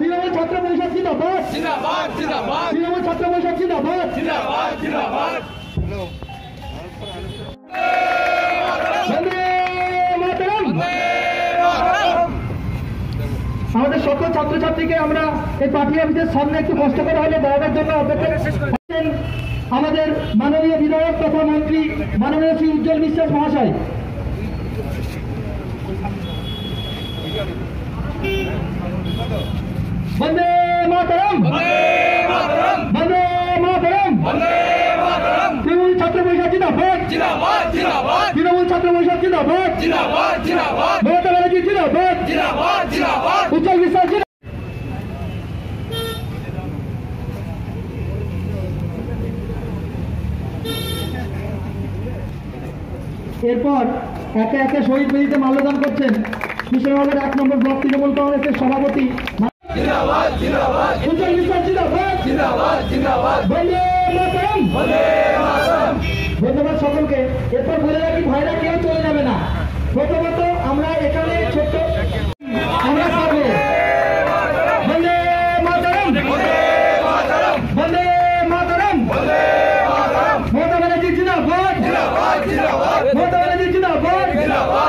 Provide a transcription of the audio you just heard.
তৃণমূল ছাত্র পরিষদ জিন্দাবাদ তৃণমূল পরিষদ জিন্দাবাদ। আমাদের সকল ছাত্রছাত্রীকে আমরা এই পার্টি অফিসের সামনে একটু কষ্ট করে হলে দাঁড়ানোর জন্য অপেক্ষা আমাদের মাননীয় বিধায়ক তথা মন্ত্রী মাননীয় শ্রী উজ্জ্বল বিশ্বাস মহাশয়। বন্দে মাতরম। বন্দে মাতরম। তৃণমূল ছাত্র পরিষদ জিন্দাবাদ। তৃণমূল ছাত্র পরিষদ জিন্দাবাদ। মমতা ব্যানার্জি জিন্দাবাদ। উজ্জ্বল বিশ্বাস এরপর একে একে শহীদ বেদিতে মাল্যদান করছেন কিশোরগঞ্জের এক নম্বর ব্লক তৃণমূল কংগ্রেসের সভাপতি জিন্দাবাদ জিন্দাবাদ। ধন্যবাদ সকলকে। এরপর বলে রাখি ভাইরা কেউ চলে যাবে না আমরা এখানে ছোট্ট আমরা পারব বন্দে মাতরম বন্দে মাতরম মমতা ব্যানার্জি জিন্দাবাদ জিন্দাবাদ জিন্দাবাদ মমতা ব্যানার্জি